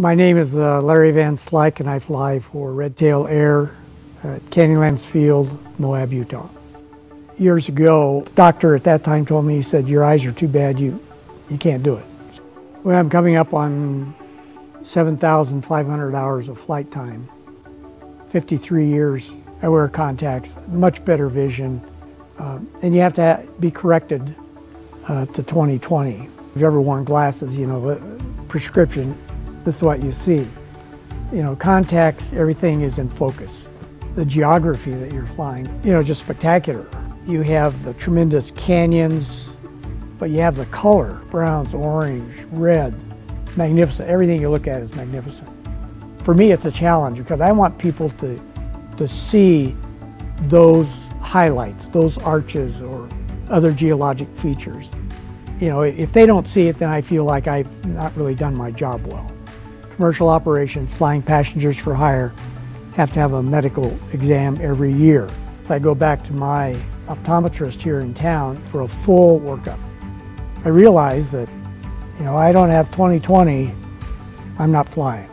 My name is uh, Larry Van Slyke and I fly for Red Tail Air at Canyonlands Field, Moab, Utah. Years ago, doctor at that time told me, he said, your eyes are too bad, you, you can't do it. When I'm coming up on 7,500 hours of flight time, 53 years, I wear contacts, much better vision, uh, and you have to be corrected uh, to 2020. If you've ever worn glasses, you know, uh, prescription, this is what you see. You know, contacts, everything is in focus. The geography that you're flying, you know, just spectacular. You have the tremendous canyons, but you have the color, browns, orange, red, magnificent. Everything you look at is magnificent. For me, it's a challenge because I want people to, to see those highlights, those arches or other geologic features. You know, if they don't see it, then I feel like I've not really done my job well. Commercial operations, flying passengers for hire, have to have a medical exam every year. I go back to my optometrist here in town for a full workup, I realize that, you know, I don't have 20/20, I'm not flying.